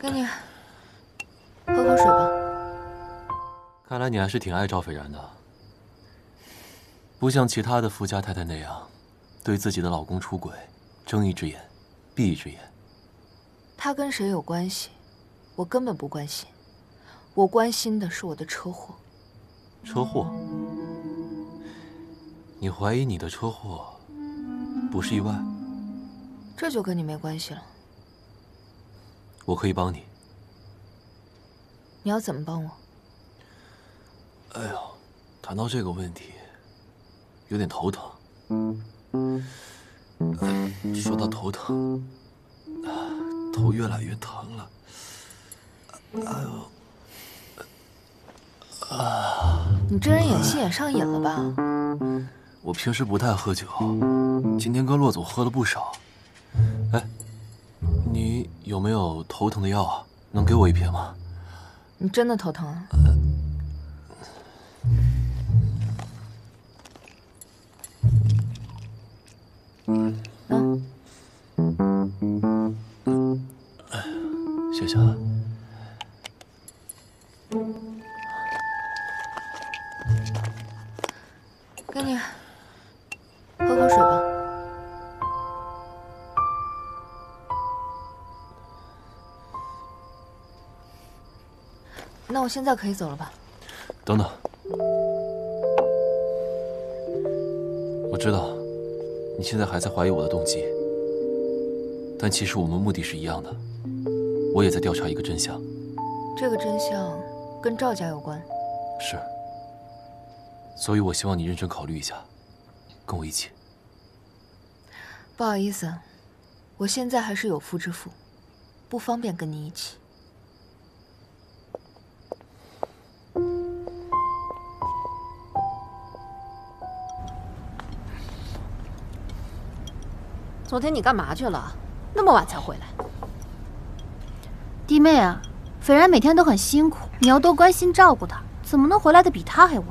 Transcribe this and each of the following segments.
给你，喝口水吧。看来你还是挺爱赵斐然的，不像其他的富家太太那样，对自己的老公出轨睁一只眼闭一只眼。他跟谁有关系，我根本不关心。我关心的是我的车祸。车祸？你怀疑你的车祸不是意外？这就跟你没关系了。我可以帮你。你要怎么帮我？哎呦，谈到这个问题，有点头疼。说到头疼，头越来越疼了。哎呦！啊！你这人演戏演上瘾了吧？我平时不太喝酒，今天跟骆总喝了不少。有没有头疼的药啊？能给我一片吗？你真的头疼啊？嗯。谢谢啊。给你，喝口水吧。那我现在可以走了吧？等等，我知道你现在还在怀疑我的动机，但其实我们目的是一样的。我也在调查一个真相。这个真相跟赵家有关。是。所以，我希望你认真考虑一下，跟我一起。不好意思，我现在还是有夫之妇，不方便跟你一起。昨天你干嘛去了？那么晚才回来？弟妹啊，斐然每天都很辛苦，你要多关心照顾她，怎么能回来的比她还晚？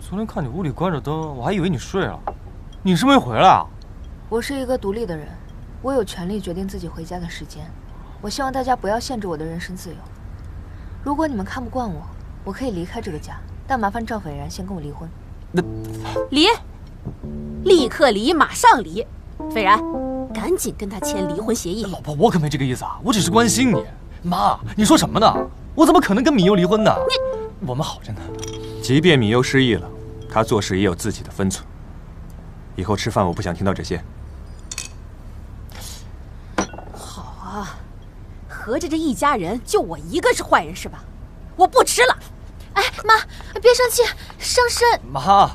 昨天看你屋里关着灯，我还以为你睡了。你是没回来啊？我是一个独立的人，我有权利决定自己回家的时间。我希望大家不要限制我的人身自由。如果你们看不惯我，我可以离开这个家，但麻烦赵斐然先跟我离婚。那离，立刻离，马上离。斐然，赶紧跟他签离婚协议。老婆，我可没这个意思啊，我只是关心你。妈，你说什么呢？我怎么可能跟米优离婚呢？你，我们好着呢。即便米优失忆了。他做事也有自己的分寸。以后吃饭我不想听到这些。好啊，合着这一家人就我一个是坏人是吧？我不吃了。哎，妈，别生气，伤身。妈，